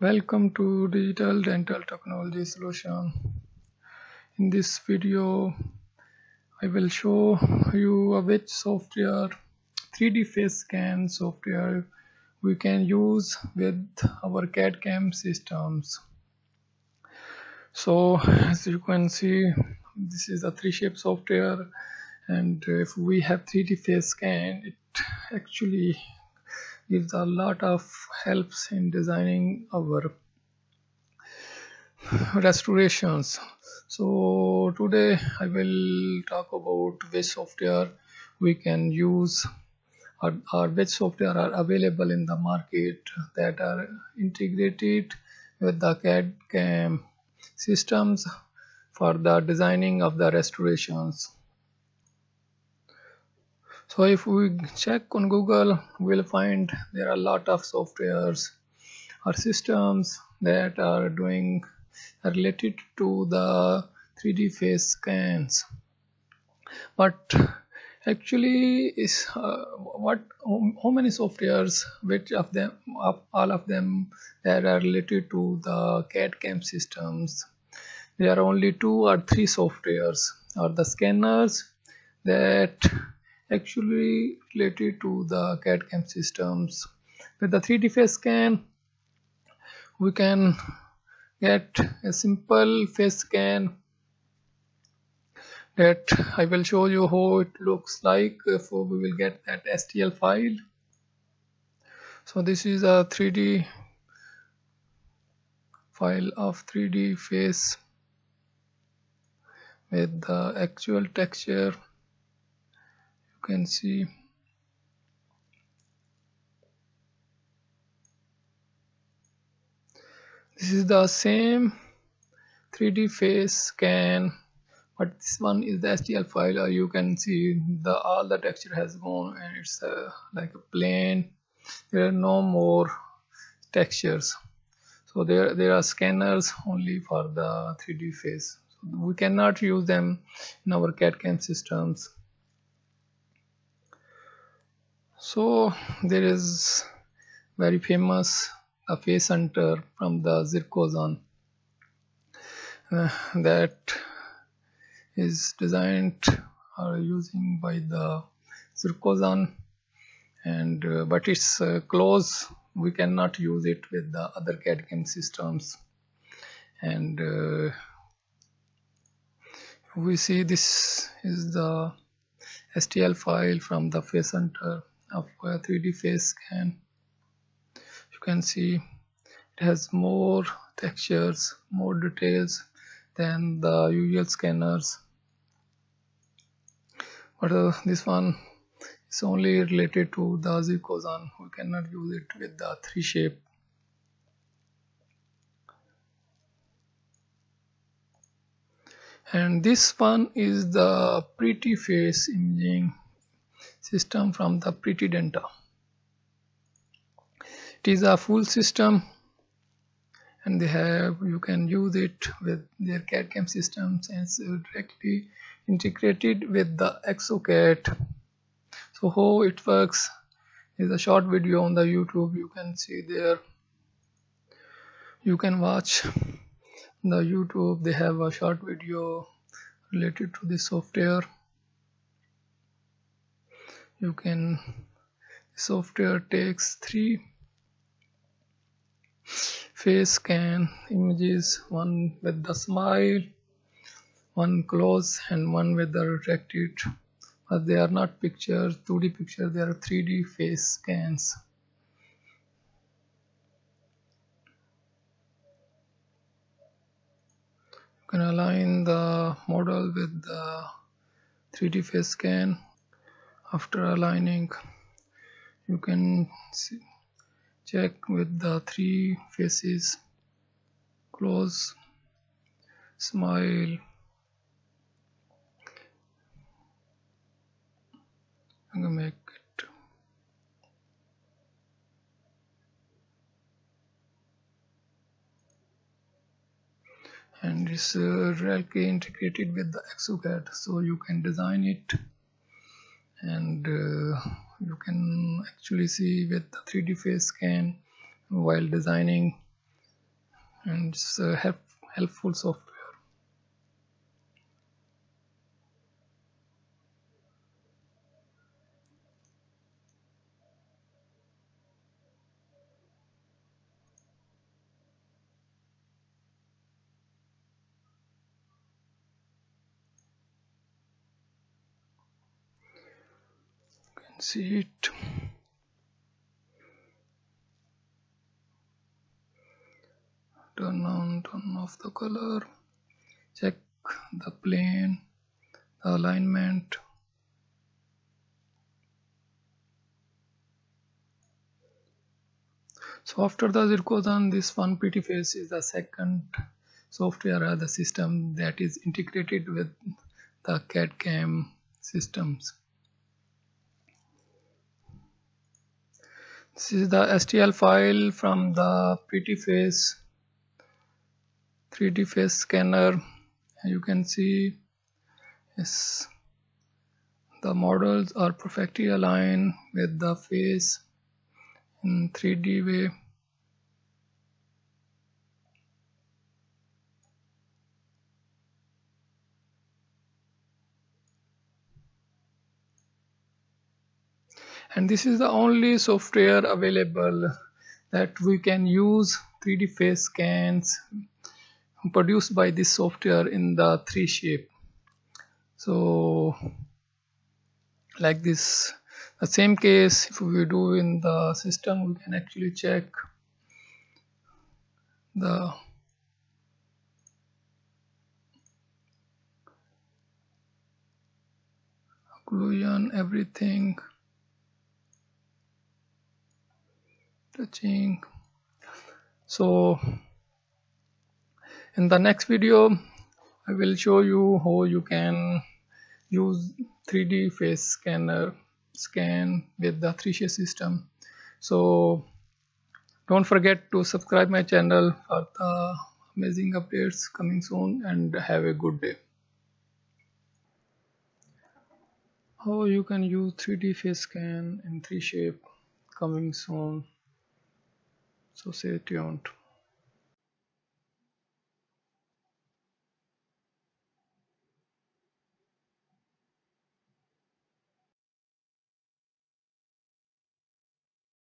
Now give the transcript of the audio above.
Welcome to Digital Dental Technology Solution. In this video, I will show you which software 3D face scan software we can use with our CAD-CAM systems. So as you can see, this is a 3Shape software and if we have 3D face scan, it actually gives a lot of helps in designing our restorations. So today i will talk about which software. We can use or, or which software are available in the market that are integrated with the CAD CAM systems for the designing of the restorations so if we check on google we'll find there are a lot of softwares or systems that are doing related to the 3d face scans. But actually is uh, what how many softwares which of them of all of them that are related to the CAD CAM systems? There are only two or three softwares or the scanners that actually related to the CAD CAM systems. With the 3D face scan, we can get a simple face scan that I will show you how it looks like if we will get that STL file. So this is a 3D file of 3D face with the actual texture can see. This is the same 3d face scan but this one is the STL file. Or you can see the all the texture has gone and it's uh, like a plane there are no more textures. So there there are scanners only for the 3d face. So we cannot use them in our CAD CAM systems so there is very famous a face hunter from the Zirkonzahn uh, that is designed or using by the Zirkonzahn and uh, but it's uh, close we cannot use it with the other CAD CAM systems. And uh, we see this is the STL file from the face hunter of a 3D face scan. You can see it has more textures more details than the usual scanners. But uh, this one is only related to the Zirkonzahn we cannot use it with the 3Shape and this one is the Pritiface imaging system from the Pritidenta. It is a full system and they have you can use it with their CAD-CAM systems and directly integrated with the exocad so how it works is a short video on the youtube. You can see there. You can watch the youtube. They have a short video related to this software you can software takes three. Face scan images one with the smile one close and one with the retracted but they are not pictures 2d pictures they are 3d face scans. You can align the model with the 3d face scan after aligning you can see, check with the three faces close smile. I'm gonna make it. And it's uh, integrated with the exocad so you can design it and uh, you can actually see with the 3d face scan while designing. And it's a help, helpful software see it turn on turn off the color. Check the plane the alignment. So after the zircon this one Pritiface is the second software or the system that is integrated with the CAD CAM systems This is the STL file from the Pritiface 3D face scanner. You can see yes, the models are perfectly aligned with the face in 3D way. And this is the only software available that we can use. 3d face scans produced by this software in the 3 shape. So like this the same case if we do in the system we can actually check the occlusion everything so in the next video I will show you how you can use 3d face scanner scan with the 3 system. So don't forget to subscribe my channel for the amazing updates coming soon and have a good day. How you can use 3d face scan in 3shape coming soon so stay tuned